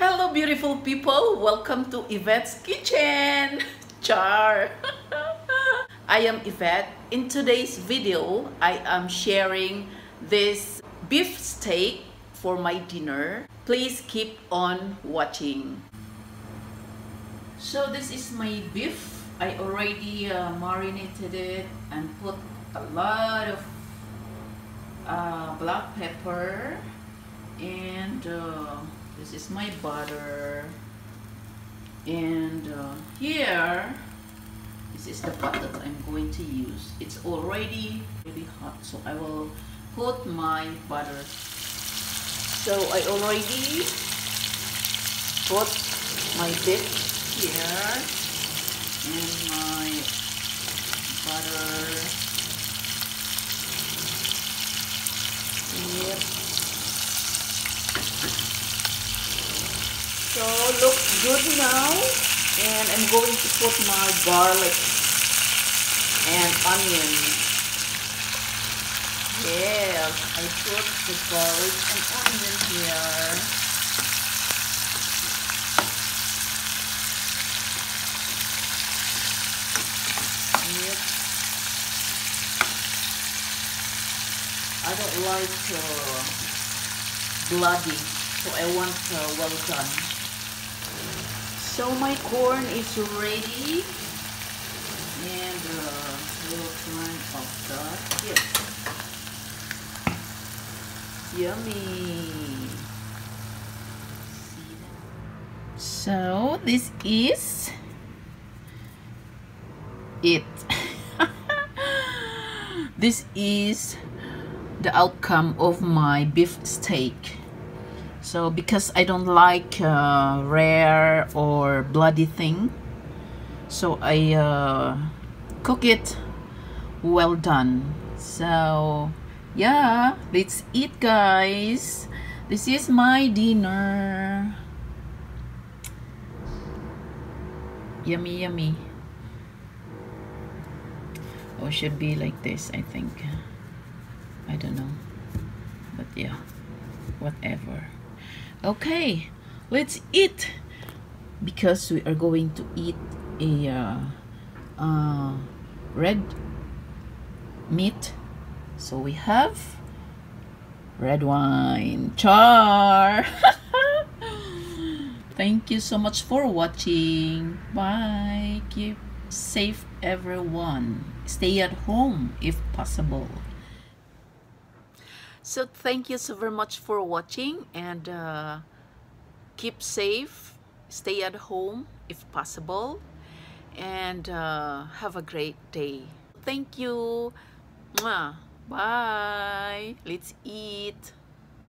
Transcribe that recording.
Hello beautiful people, welcome to Yvette's Kitchen. Char. I am Yvette. In today's video, I am sharing this beef steak for my dinner. Please keep on watching. So this is my beef. I already uh, marinated it and put a lot of uh, black pepper and uh, this is my butter. And uh, here this is the pot that I'm going to use. It's already really hot so I will put my butter. So I already put my bit here and my butter yep So looks good now. And I'm going to put my garlic and onion. Yes, I put the garlic and onion here. Yep. I don't like uh, bloody, so I want uh, well done. So my corn is ready and uh, we'll turn off the heat. Yummy! So this is it. this is the outcome of my beef steak so because I don't like uh, rare or bloody thing so I uh, cook it well done. So yeah let's eat guys. This is my dinner. Yummy yummy. Or should be like this I think. I don't know. But yeah whatever okay let's eat. Because we are going to eat a uh, uh, red meat. So we have red wine. Char. Thank you so much for watching. Bye. Keep safe everyone. Stay at home if possible so thank you so very much for watching and uh, keep safe, stay at home if possible, and uh, have a great day. Thank you. Mwah. Bye. Let's eat.